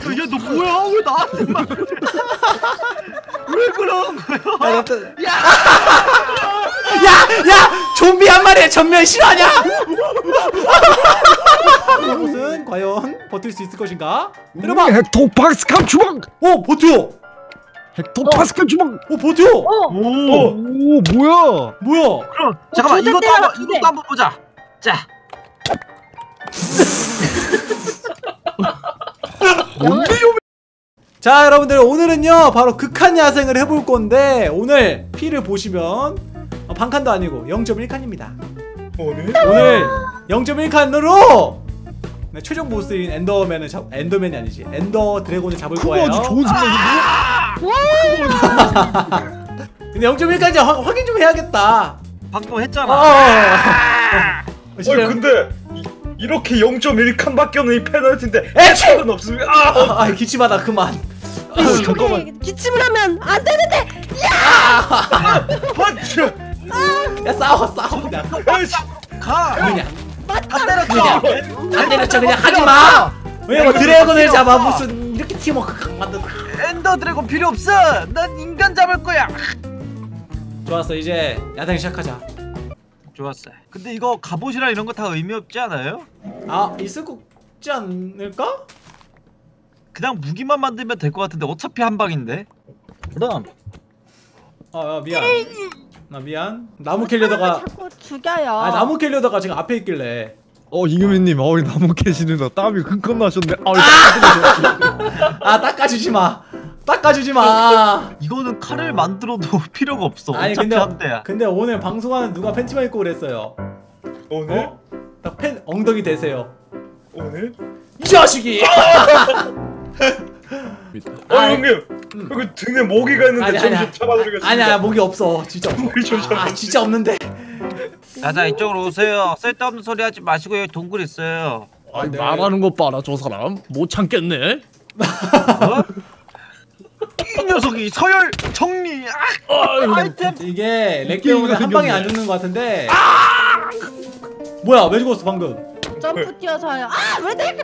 야 너 뭐야 왜 나한테만 왜 그런 거야 야, 야, 야, 좀비 한 마리에 전면 실화냐? 이것은 과연 버틸 수 있을 것인가? 때려봐. 헥토 파스칼 주먹. 오, 버텨. 헥토 파스칼 주먹. 오, 버텨. 어, 오오 뭐야? 뭐야? 그럼 잠깐만 두대 이것도 한번. 이것도 한번 보자 자 자, 여러분들 오늘은요 바로 극한 야생을 해볼 건데 오늘 피를 보시면 어, 반칸도 아니고 0.1칸입니다. 오늘 오늘 0.1칸으로 네, 최종 보스인 엔더맨을 잡 엔더맨이 아니지 엔더 드래곤을 잡을 그거 거예요. 아주 좋은 생각인데. 근데 0.1까지 확인 좀 해야겠다. 방금 어. 했잖아 어. 아니 근데 이, 이렇게 0.1칸밖에 없는 이 페널티인데 에취! 해책은 없으면 아! 아, 아 기침하다 그만. 아, 잠깐만. 저기 기침을 하면 안 되는데. 펀치! 야 싸워 싸워 그냥. 가 그냥 다 그냥 안 때렸죠 그냥 하지 마. 왜 뭐 드래곤을 잡아 무슨 이렇게 팀워크 각 만든. 엔더 드래곤 필요 없어 난 인간 잡을 거야 좋았어 이제 야생 시작하자. 좋았어 근데 이거 갑옷이랑 이런 거 다 의미 없지 않아요? 아 있을 것 같지 않을까? 그냥 무기만 만들면 될 것 같은데 어차피 한 방인데 그럼 아, 아 미안. 나 미안. 나무 캘려다가 자꾸 죽여요. 아 나무 캘려다가 지금 앞에 있길래. 어 이금희님, 어 나무 캐시느라 땀이 킁킁 나셨네. 아, 아 닦아주지 마. 닦아주지 마. 이거는 칼을 만들어도 필요가 없어 아니 근데 한 대야 근데 오늘 방송하는 누가 팬티만 입고 그랬어요. 오늘? 어? 딱팬 엉덩이 대세요. 오늘? 이 자식이. 어 아니, 형님! 음. 여기 등에 모기가 있는데 아니야. 잡아드리겠습니다 아니야 목이 없어. 진짜 없어. 좀아 진짜 없는데. 자자 이쪽으로 오세요 쓸데없는 소리 하지 마시고 여기 동굴 있어요 아, 네. 말하는 거 봐라 저 사람 못 참겠네. 어? 이 녀석이 서열 정리 아, 아이템 이게 lag 때문에 한 방에 안. 죽는 것 같은데. 뭐야 왜 죽었어 방금? 점프 뛰어서요. 아왜 내?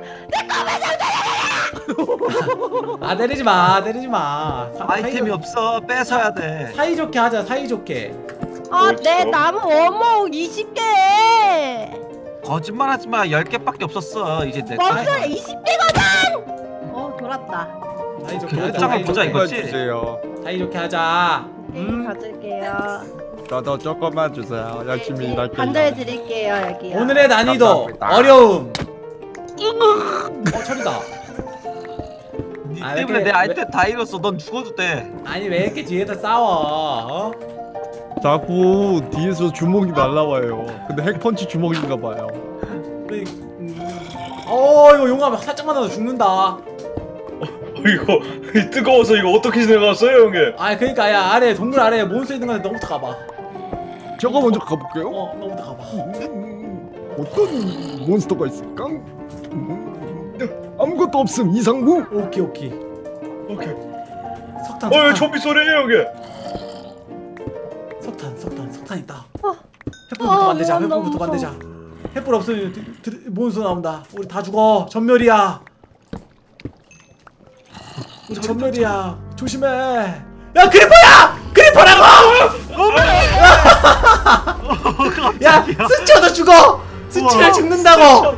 아 때리지 마 때리지 마. 사- 아이템이 사이- 없어 뺏어야 돼 사이좋게 하자 사이좋게. 아 내 나무 원목 20개. 거짓말 하지 마 10개밖에 없었어 이제 내 멈춰 20개거든. 어 돌았다. 사이 좋게 하자. 옷장을 보자. 이거지? 주세요. 사이 좋게 하자. 네 음. 가질게요. 저도 조금만 주세요. 열심히 일할게요. 반절 드릴게요 여기요. 오늘의 난이도 감사합니다. 어려움. 어 철이다. 니 아, 왜 때문에 이렇게- 내 아이템 다 잃었어 넌 죽어도 돼 아니 왜 이렇게 뒤에다 싸워? 어? 자꾸 뒤에서 주먹이 날라와요. 근데 핵펀치 주먹인가 봐요. 왜, 음. 어 이거 용암 살짝만 나도 죽는다. 어, 이거 이 뜨거워서 이거 어떻게 지나갔어요 형님? 아 그러니까 야 아래 동굴 아래 몬스터 있는 건데 너부터 가봐. 저거 먼저 가볼게요. 어 너부터 가봐. 음, 어떤 몬스터가 있을까? 음, 아무것도 없음 이상무. 오케이 오케이. 오케이 석탄 어 좀비 소리예요 형님 석탄 석탄 석탄 있다. 어. 횃불부터 어, 만들자. 너무 횃불부터 만들자. 횃불 없으면 몬스터 나온다. 우리 다 죽어. 전멸이야. 전멸이야. 조심해. 야 그리퍼야! 그리퍼라고! 야 스쳐도 죽어. 스치면. 죽는다고.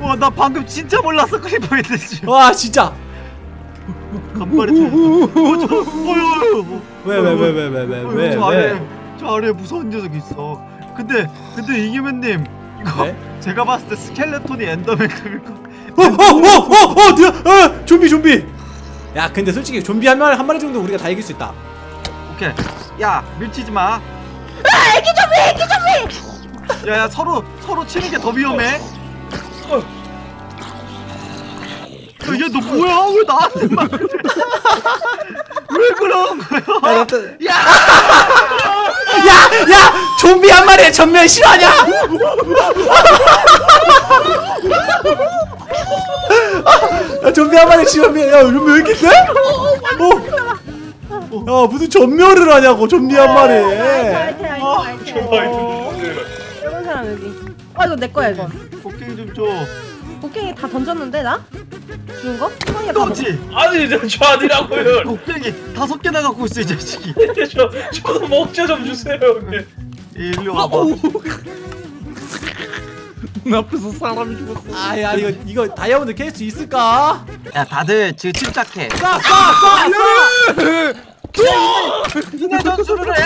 와나 방금 진짜 몰랐어 크리퍼 있는지 와 진짜. 간발의 어휴 왜왜왜왜왜왜저 왜? 아래 저 아래 무서운 녀석이 있어 근데 근데 잉여맨님 이거 네? 제가 봤을 때 스켈레톤이 엔더맨 급일 거 어어어어어 어, 좀비 좀비. 야 근데 솔직히 좀비 한 마리 한 마리 정도 우리가 다 이길 수 있다. 오케이 야 밀치지 마 아 애기 좀비 애기 좀비. 야야 서로 서로 치는 게 더 위험해 야너 뭐야 왜 나한테만 그래? 왜 그런 거야 야, 야, 야, 좀비 한 마리에 전면 실화냐? 야, 좀비 한 마리에 전면, 야, 좀비 왜 이렇게 세? 어, 야, 무슨 전멸을 하냐고, 좀비 한 아이템 저 아이템. 아이템 이런 사람 여기. 아 이거 내 거야 이거. 곡괭이 좀 줘 곡괭이 다 던졌는데 나? 죽은 거? 형이. 너지? 아니 저, 저 아니라고요. 곡괭이 다섯 개나 갖고 있어 이 자식이 저 저도 먹자 좀 주세요 형님. 일로 와봐 눈앞에서 사람이 죽었어. 아야 이거 이거 다이아몬드 캘 수 있을까? 야 다들 지금 침착해 쏴 쏴 쏴 쏴! 니네 전술을 해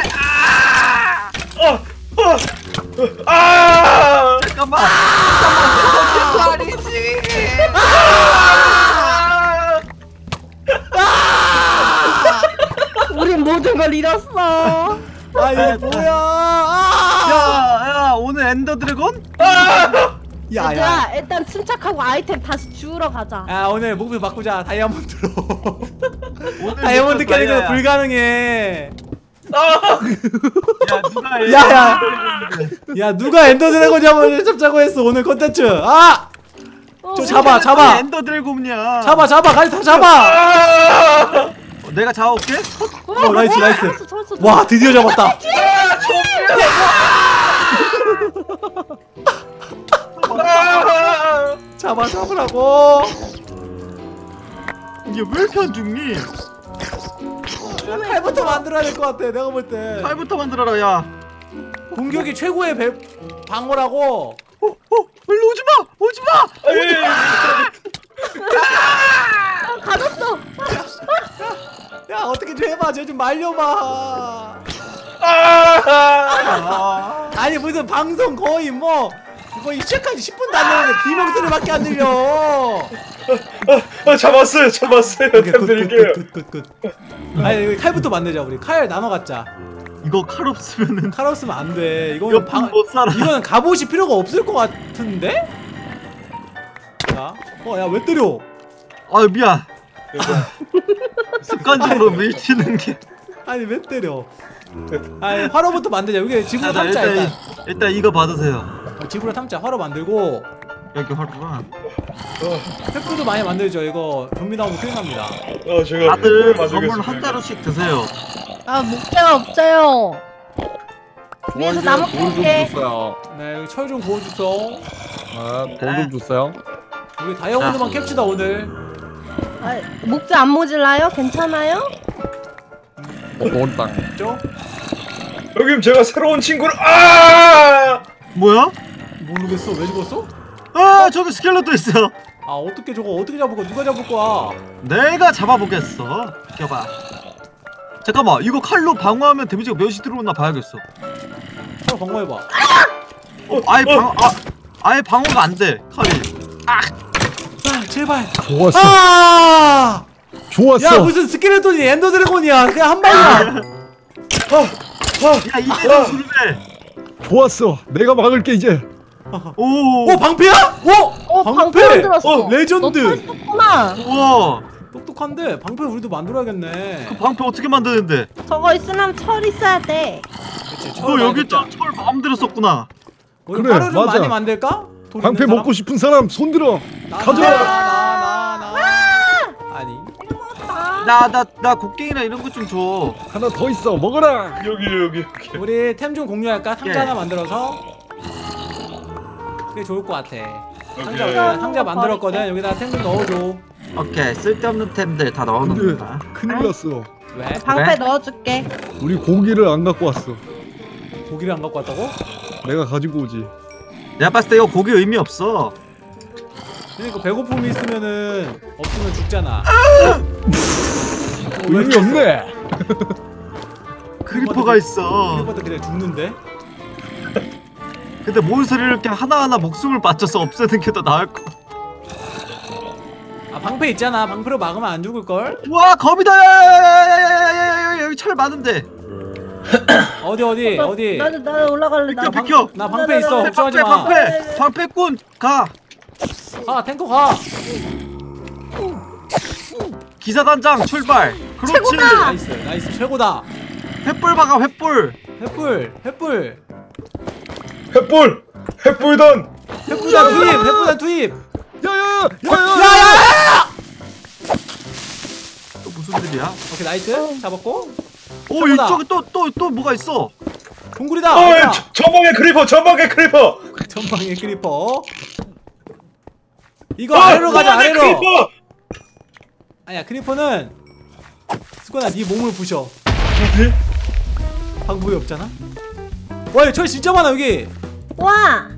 어, 어, 아! 잠깐만 잠깐만 아니지 우린 모든 걸 잃었어. 아 이거 뭐야? 아! 야야 오늘 엔더 드래곤? 야 야. 얘들아 일단 침착하고 아이템 다시 주우러 가자. 야 오늘 목표 바꾸자 다이아몬드로. 다이아몬드 다이아야. 불가능해. 야 누가 야, 야. 야 누가 엔더 드래곤 잡자고 했어 오늘 컨텐츠. 아! 어, 저 잡아 엔더 드래곤이야 잡아 잡아 가지 다 잡아. 어, 내가 잡아올게 어 nice nice. 잡았어, 잡았어, 와 드디어 잡았다. 잡아 잡으라고. 이게 왜 이렇게 안 죽니? 야, 칼부터 만들어야 될 것 같아 내가 볼 때. 칼부터 만들어라 야 공격이 최고의 배... 방어라고. 어, 어, 일로 오지 마! 오지 마! 아, 가졌어. 야 어떻게 좀 해봐 쟤 좀 말려봐. 아, 아니 무슨 방송 거의 뭐 거의 시작까지 10분도 안 되는데 비명소리밖에 안 들려. 어, 잡았어요, 잡았어요. 드릴게요. good good good good good. 아니 여기 칼부터 만들자 우리 칼 나눠 갖자. 이거 칼 없으면은 칼 없으면 안 돼. 이거는 옆은 방 못 살아. 이거는 갑옷이 필요가 없을 것 같은데? 자, 어야 왜 때려? 아 미안. 습관적으로 밀치는 게. 아니 왜 때려? 아니 화로부터 만들자. 여기 집으로 자, 담자 일단 일단. 이- 일단 이거 받으세요. 어, 집으로 담자. 화로 만들고 여기 화로가. 횃불도 많이 만들죠. 이거 좀비 나오면 큰일 납니다. 어, 제가 다들 선물. 한 자루씩 드세요. 아 목재가 없어요. 위에서 나무 캘게. 네 여기 철좀 구워주소. 아, 돌좀 주세요. 우리 다이아몬드만 캡치다 오늘. 아, 목재 안 모질라요? 괜찮아요? 좋은 땅. 그죠? 형님, 제가 새로운 친구를 아! 뭐야? 모르겠어. 왜 죽었어? 아 저기 스켈레톤 있어. 아 어떻게 저거 어떻게 잡을 거야? 누가 잡을 거야? 내가 잡아보겠어. 껴봐. 잠깐만 이거 칼로 방어하면 데미지가 몇이 들어오나 봐야겠어. 서로 방어해봐. 어, 아예 방 아, 아예 방어가 안 돼. 칼이. 아 제발. 좋았어. 아! 좋았어. 야 무슨 스켈레톤이 엔더 드래곤이야. 그냥 한 방이야. 야 이제 전술을 해. 좋았어. 내가 막을게 이제. 오. 오 방패야? 오 어 방패 만들었어. 어, 레전드. 너 털었구나. 우와. 똑똑한데 방패 우리도 만들어야겠네. 그 방패 어떻게 만드는데? 저거 있으면 철 있어야 돼. 그치, 너 철 여기. 철 마음대로 썼구나. 그래, 맞아. 많이 만들까? 돌 방패 먹고 싶은 사람 손 들어. 가져 나 나 나 곡괭이나 이런 거 좀 줘. 하나 더 있어. 먹어라. 여기, 여기, 여기. 우리 템 좀 공유할까? 상자 예. 하나 만들어서 그게 좋을 것 같아. 상자 오케이. 상자 만들었거든. 여기다 템 좀 넣어줘. 오케이 쓸데없는 템들 다 넣어놓는다. 큰일 났어. 왜? 방패? 넣어줄게. 우리 고기를 안 갖고 왔어. 고기를 안 갖고 왔다고? 내가 가지고 오지. 내가 봤을 때 이거 고기 의미 없어. 그러니까 배고픔이 있으면은 없으면 죽잖아. 의미 없네. 크리퍼가 있어. 이거보다 그냥 죽는데? 근데 몬스터를 이렇게 하나하나 목숨을 바쳐서 없애는 게 더 나을 거. 아 방패 있잖아. 방패로 막으면 안 죽을 걸? 와 거미다. 야야야야야야야 여기 철 많은데. 어디 어디 어디? 나도 나도 올라갈래. 비켜 비켜. 나 방패 있어. 걱정하지 방패 마. 방패 방패꾼 가. 가 탱커 가. 기사단장 출발. 그렇지. 최고다! nice nice 최고다. 횃불 박아 횃불. 횃불 횃불 횃불! 횃불단! 횃불단 투입 횃불단 투입. 야야. 야야. 야야야! 또 무슨 일이야? 오케이 nice 잡았고 오 최고다. 이쪽에 또 또 또 뭐가 있어? 동굴이다. 어, 어디야? 저- 전방에 크리퍼! 전방에 크리퍼! 전방에 creeper. 이거 아래로 가자 내 아래로. creeper! 아야 creeper는 수건아 네 몸을 부셔. 어디? 방법이 없잖아? 와 철 진짜 많아 여기. 와!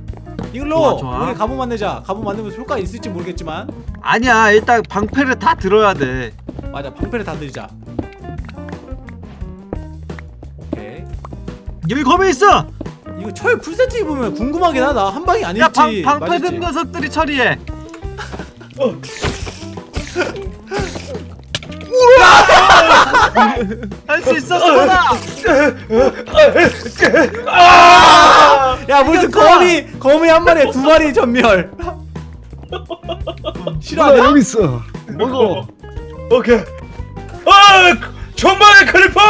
이걸로 좋아, 좋아. 우리 갑옷 만들자. 갑옷 만들면 효과 있을지 모르겠지만. 아니야 일단 방패를 다 들어야 돼. 맞아 방패를 다 들자. 오케이. 여기 검에 있어! 이거 철 풀세트 입으면 궁금하긴 하다. 한 방이 아닐지. 야 방, 방패. 든 녀석들이 처리해. 어. 할수 있어 수건아 야 무슨 거미 거미 한 마리에 두 마리 전멸 나 싫어하냐? 여기 있어. 먹어. 오케이. 아! 정말의 creeper!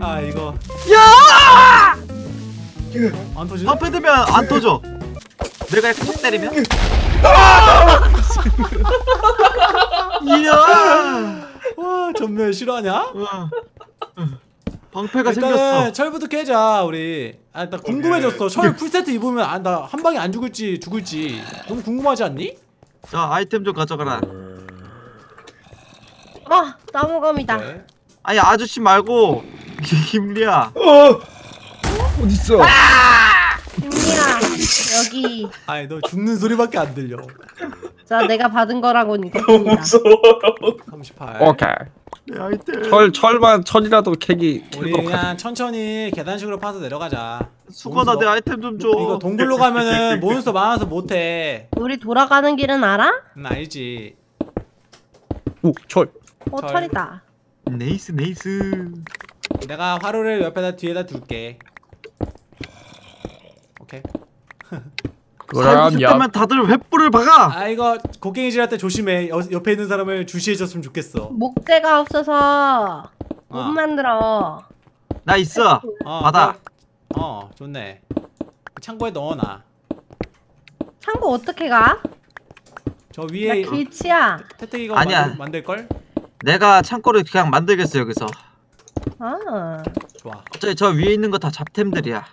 아 이거 야! 안 터지네? 방패 들면 안 터져 내가 이렇게 톡 때리면 이야 와 전멸 싫어하냐? 어. 방패가 일단은 생겼어. 철부터 깨자 우리. 아 나 궁금해졌어. 철 풀세트 입으면 아, 나 한 방에 안 죽을지 죽을지. 너무 궁금하지 않니? 자 아이템 좀 가져가라. 어, 나무검이다. 네. 아니 아저씨 말고 김리야 어! 어딨어? 김리야 여기 아니 너 죽는 소리밖에 안 들려 자 내가 받은 거라고는 너무 이겁니다 무서워. 38 오케이. 내 아이템 철 철만 철이라도 캐기 우리 캐도록 하자. 그냥 천천히 계단식으로 파서 내려가자 수건아. 내 아이템 좀 줘 이거 동굴로 가면은 몬스터 많아서 못해 우리 돌아가는 길은 알아? 음 알지 오 철. 어 잘. 철이다 nice nice 내가 화로를 옆에다 뒤에다 둘게 오케이 살고 싶다면 다들 횃불을 박아! 아 이거 곡괭이 질할 때 조심해. 여, 옆에 있는 사람을 주시해줬으면 좋겠어. 목재가 없어서 못 아. 만들어. 나 있어. 어, 받아. 그- 어 좋네. 창고에 넣어놔. 창고 어떻게 가? 저나 위에 길치야. 태태기가 아니야. 만들, 만들 걸? 내가 창고를 그냥 만들겠어 여기서. 아. 좋아. 어차피 저 위에 있는 거 다 잡템들이야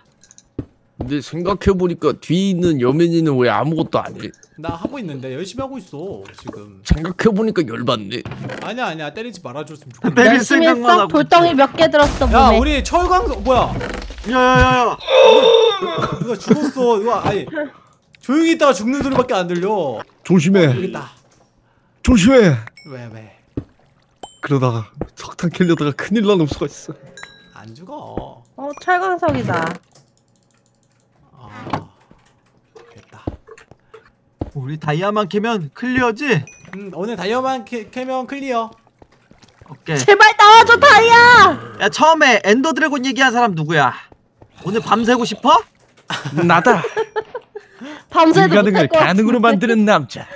근데 생각해보니까 뒤에 있는 여맨이는 왜 아무것도 안 해? 나 하고 있는데 열심히 하고 있어 지금 생각해보니까 열받네. 아니야 아니야 때리지 말아줬으면 좋겠네 때릴 열심히 생각만 했어? 하고 돌덩이 몇 개 들었어 야 몸에 우리 철광석 뭐야 야야야야 누가 죽었어 이거 아니 조용히 있다가 죽는 소리밖에 안 들려 조심해. 여기 있다 조심해. 왜 왜? 그러다가 석탄 캘려다가 큰일 나는 수가 있어. 안 죽어 어 철광석이다 아 됐다 우리 다이아만 캐면 clear지? 음 오늘 다이아만 캐, 캐면 clear 오케이 제발 나와줘 다이아 야 처음에 Ender Dragon 얘기한 사람 누구야? 오늘 밤새고 싶어? 나다. 밤새도 불가능을 가능으로. 만드는 남자.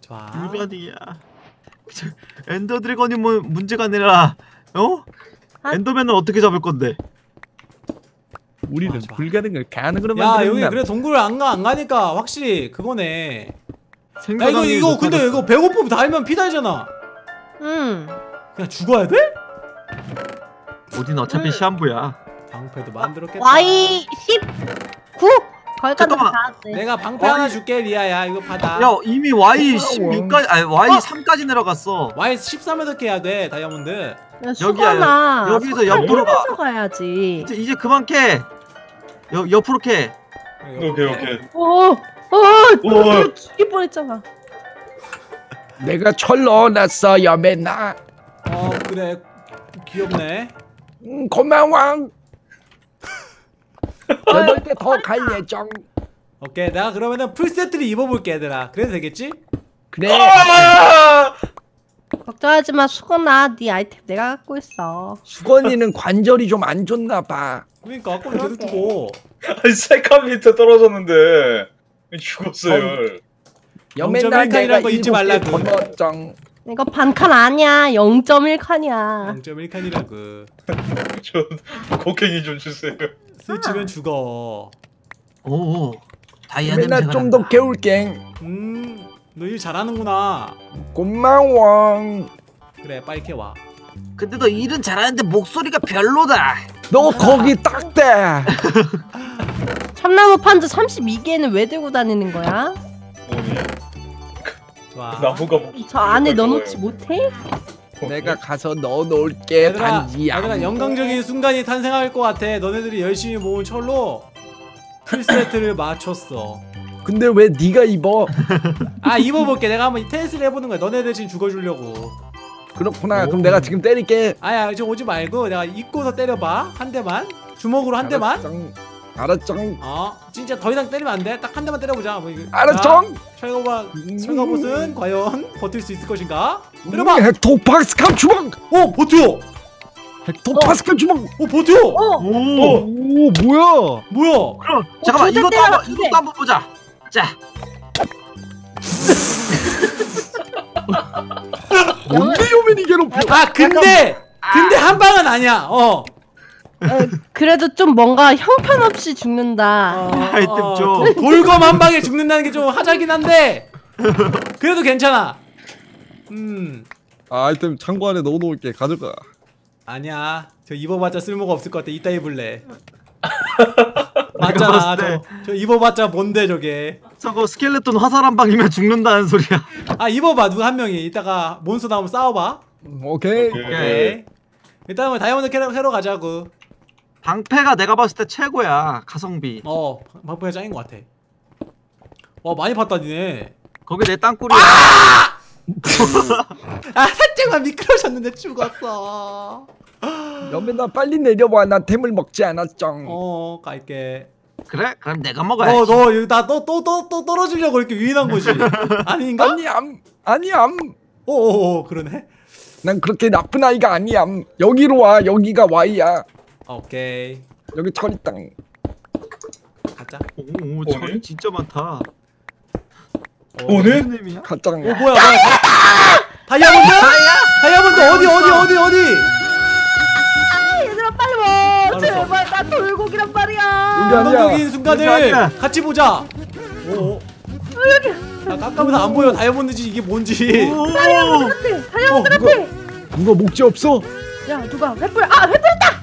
좋아 불가능이야 저, Ender Dragon이 뭐 문제가 아니라 어? 아. Enderman은 어떻게 잡을 건데? 우리는 좋아. 불가능을 가능으로 야 만드는 여기. 그래 동굴 안가 안 가니까 확실히 그거네. 야 이거 이거 근데 이거 배고픔 달면 피 달잖아. 응. 그냥 죽어야 돼? 어딘 어차피 시한부야. 방패도 만들었겠다. Y 19 거기까지. 다 돼. 내가 방패 하나 줄게 리아야. 이거 받아. 야 이미 Y 16까지 아니 Y 3까지 내려갔어. Y 13에서 캐야 돼 다이아몬드. 야, 수건아 여기서 옆으로 가. 이렇게 가야지. 이제, 이제 그만 캐 여, 옆으로 캐 오케이 오케이. 오, 오, 우와. 죽일 뻔했잖아. 내가 철 넣어놨어 여맨아. 어 그래 귀엽네 음, 고마워. 여덟 개더 갈 예정. 오케이 내가 그러면은 풀 세트를 입어볼게 얘들아 그래도 되겠지? 그래. 아! 걱정하지 마, 수건아. 네 아이템 내가 갖고 있어. 수건이는 관절이 좀 안 좋나 봐. 그러니까 아까 계속 주고 아니 셀카 밑에 떨어졌는데 죽었어요. 0.1 내가 칸이란 거 잊지 일곱 말라고. 넣었정. 이거 반칸 아니야. 0.1칸이야. 0.1칸이라고 저 곡괭이 좀 주세요. 스치면 죽어 오 다이아 냄새가 좀더 난다. 깨울게. 음너 일 잘하는구나 고마워. 그래 빨리 캐와 근데 너 일은 잘하는데 목소리가 별로다 너 거기 딱 대. 참나무 판자 32개는 왜 들고 다니는 거야? 좋아. 나무가 뭐 저 안에 넣어놓지 못해? 내가 가서 넣어 놓을게 얘들아, 단지야 얘들아 영광적인 순간이 탄생할 것 같아. 너네들이 열심히 모은 철로 풀세트를 맞췄어. 근데 왜 네가 입어 아 입어볼게. 내가 한번 테스트를 해보는 거야. 너네들 지금 죽어주려고. 그렇구나 그럼 내가 지금 때릴게 아야 지금 오지 말고 내가 입고서 때려봐. 한 대만. 주먹으로 한 대만. 알았쩡 알았쩡 어 진짜 더 이상 때리면 안 돼. 딱 한 대만 때려보자. 뭐 이거. 알았쩡 철거봐. 음. 철거봇은 과연 버틸 수 있을 것인가? 때려봐. 헥토파스칼 주먹 오 버텨. 헥토파스칼 주먹 오 버텨. 어! 오. 오 뭐야? 뭐야? 그럼 잠깐만 두대 이것도 한번. 이것도 한번 보자. 자. 뭔데 요맨이 괴롭혀 아 근데 근데 한 방은 아니야. 어. 어, 그래도 좀 뭔가 형편없이 죽는다. 어, 아이템 어, 좀. 도- 돌검 한 방에 죽는다는 게 좀 하자긴 한데 그래도 괜찮아. 음 아, 아이템 창고 안에 넣어놓을게 가져가. 아니야. 저 입어봤자 쓸모가 없을 것 같아. 이따 입을래. 맞잖아. 저, 때저 입어봤자 뭔데 저게. 저거 스켈레톤 화살 한 방이면 죽는다는 소리야. 아 입어봐 누가 한 명이. 이따가 몬스터 나오면 싸워봐. 오케이. 오케이. 오케이. 일단 뭐 다이아몬드 캐러 새로 가자고. 방패가 내가 봤을 때 최고야 가성비. 어 방패가 짱인 것 같아. 와 많이 봤다 니네. 거기 내 땅굴이야. 아 살짝만 미끄러졌는데 죽었어. 여맨아 빨리 내려와 나 템을 먹지 않았쩡 어 갈게. 그래? 그럼 내가 먹어야지. 너너 여기 나 또또 또 또 떨어지려고 이렇게 유인한 거지? 아닌가? 아니 암 아니 암 오오오 그러네. 난 그렇게 나쁜 아이가 아니암 여기로 와 여기가 Y야 오케이 여기 철이 땅 가자. 오, 오? 철이 진짜 많다. 오네? 무슨 의미야? 가짱 오 뭐야 뭐야? 다이아몬드? 다이아몬드 어디 어디 어디 어디? 나 돌고기란 말이야. 감동적인 순간을. 같이 보자. 오. 야 깜깜해서 안 보여 다이아몬드지 이게 뭔지. 오. 다이아몬드 다이아몬드 어, 같아. 누가 목재 없어? 야 누가 횃불 아 횃불 있다.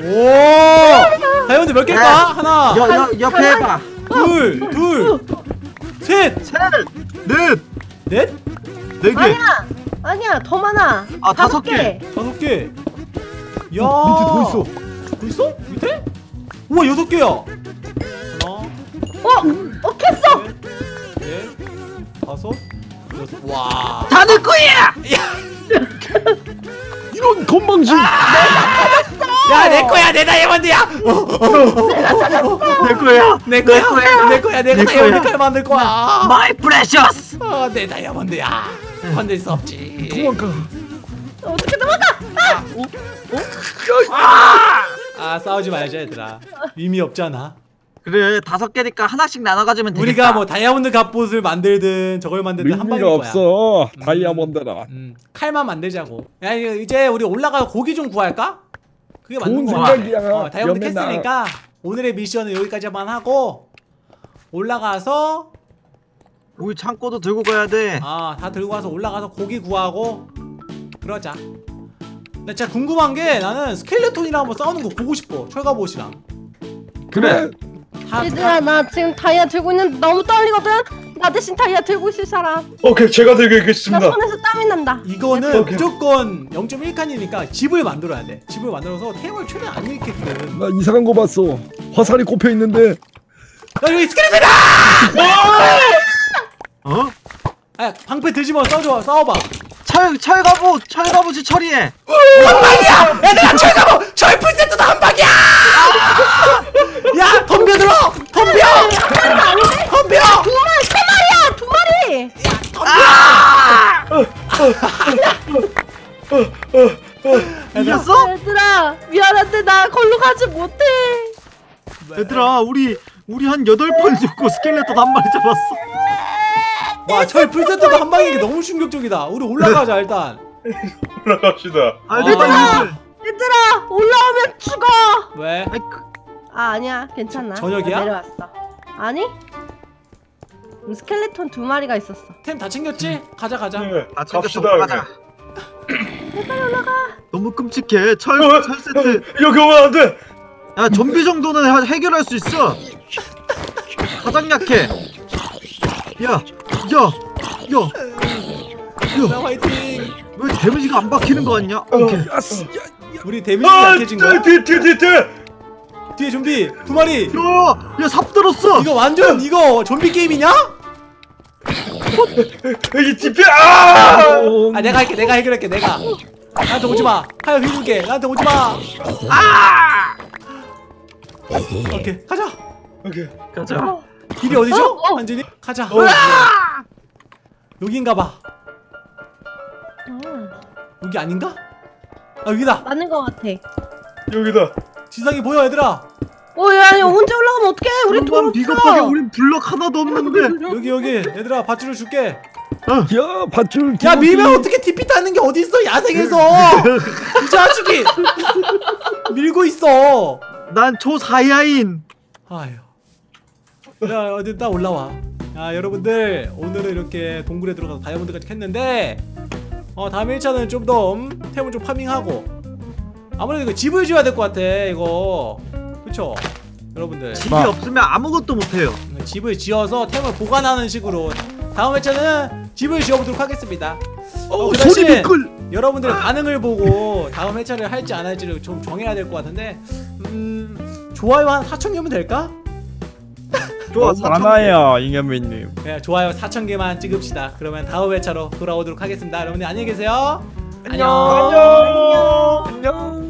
오. 다이아몬드 몇 개일까? 하나, 여, 여, 옆에 해봐. 둘, 둘, 셋, 셋, 넷, 넷, 네 개. 아니야 아니야 더 많아. 아, 다섯 개. 다섯 개. 야. 밑에 더 있어. 더 있어? 밑에? 우와 여섯 개야. 하나, 어? 어 캤어. 넷, 다섯, 여섯. 와. 다 내 거야. 이런 건방진 야, 내 거야, 내 다이아몬드야. 내 거야. 내 거야, 거야. 내 거야, 내가 내 다이아몬드 거야. 칼 만들 거야. my precious. 어, 내 다이아몬드야. 건들 수 없지. 도망가 어떻게 도망가? 아, 싸우지 말자, 얘들아. 의미 없잖아. 그래 다섯 개니까 하나씩 나눠 가지면 되겠다. 우리가 뭐 다이아몬드 갑옷을 만들든 저걸 만들든 한 방일 의미가 거야. 없어. 다이아몬드라. 음, 칼만 만들자고. 야, 이제 우리 올라가서 고기 좀 구할까? 그게 맞는 좋은 거 같아. 생각이야, 어, 다이아몬드 연맨아. 캤으니까 오늘의 미션은 여기까지만 하고 올라가서 우리 창고도 들고 가야 돼. 아, 다 들고 와서 올라가서 고기 구하고 그러자. 나 진짜 궁금한 게 나는 스켈레톤이랑 한번 싸우는 거 보고 싶어. 철갑옷이랑. 그래 다, 얘들아 나 지금 다이아 들고 있는데 너무 떨리거든. 나 대신 다이아 들고 있을 사람. 오케이 제가 나 들겠습니다 손에서 땀이 난다. 이거는 오케이. 무조건 0.1칸이니까 집을 만들어야 돼. 집을 만들어서 템을 최대한 안 잃게끔. 나 이상한 거 봤어 화살이 꼽혀 있는데 야 여기 스켈레톤이다! 어? 아 방패 들지 마 싸워줘 싸워봐. 철 철갑옷 철갑옷이 처리해. 얘들아 철갑옷 철풀 세트도 한 방이야! 야 덤벼 들어 덤벼 덤벼 두 마리 세 마리야 두 마리. 이겼어? 얘들아 미안한데 나 걸로 가지 못해. 얘들아 우리 우리 한 여덟 번 죽고 스켈레톤 한 마리 잡았어. 와 철 풀세트도 한 방인 게 너무 충격적이다. 우리 올라가자 일단. 올라갑시다 아, 어. 이슬. 얘들아 올라오면 죽어. 왜? 아이, 그, 아 아니야 괜찮아. 저녁이야? 나 내려왔어. 아니? 음, 스켈레톤 두 마리가 있었어. 템 다 챙겼지? 가자 가자. 네, 다 챙겼어. 갑시다 가자. 너무 끔찍해. 철, 어, 철 세트. 여기 오면 안 돼 야 좀비 정도는 해- 해결할 수 있어 가장 약해 야 야 야야 나 화이팅. 왜 데미지가 안 박히는 거 같냐? 오케이. 야스 우리 데미지 아, 약해진 거야? 뒤에 뒤에 좀비 두 마리. 야 야 삽 들었어. 이거 완전 이거 좀비 게임이냐? 여기 뒤에 아! 아 내가 할게 내가 해결할게 내가. 나한테 오지 마. 하여 휘둘게. 나한테 오지 마. 아! 오케이 가자. 오케이. 가자 길이 어디죠? 어, 어. 완전히 가자. 어, 여긴가봐. 음, 여기 아닌가? 아 여기다. 맞는 거 같아. 여기다. 지상이 보여 얘들아. 오야 혼자 올라가면 어떡해? 우리 돈 비겁하게. 우린 블럭 하나도 없는데. 여기 여기. 얘들아 밧줄을 줄게. 야 밧줄 야 밀면 어떻게 TP 타는 게 어딨어 야생에서? 이 자식이. 밀고 있어. 난 초사야인. 아휴 야 어디 나 올라와. 야 여러분들 오늘은 이렇게 동굴에 들어가서 다이아몬드까지 캤는데 어 다음 1차는 좀 더 템을 좀 farming하고 아무래도 이거 집을 지어야 될 것 같아 이거. 그쵸? 여러분들. 집이 마. 없으면 아무것도 못해요. 집을 지어서 템을 보관하는 식으로. 다음 회차는 집을 지어보도록 하겠습니다. 어, 그 소리 미끌. 여러분들의 반응을 보고 다음 회차를 할지 안 할지를 좀 정해야 될 것 같은데 음 좋아요 한 4천 개면 될까? 좋아 많아요 잉여맨님. 네, 좋아요 4천 개만 찍읍시다. 그러면 다음 회차로 돌아오도록 하겠습니다. 여러분들 안녕히 계세요. 안녕. 안녕. 안녕